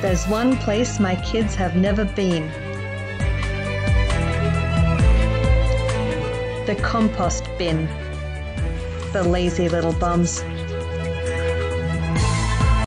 There's one place my kids have never been. The compost bin. The lazy little bums.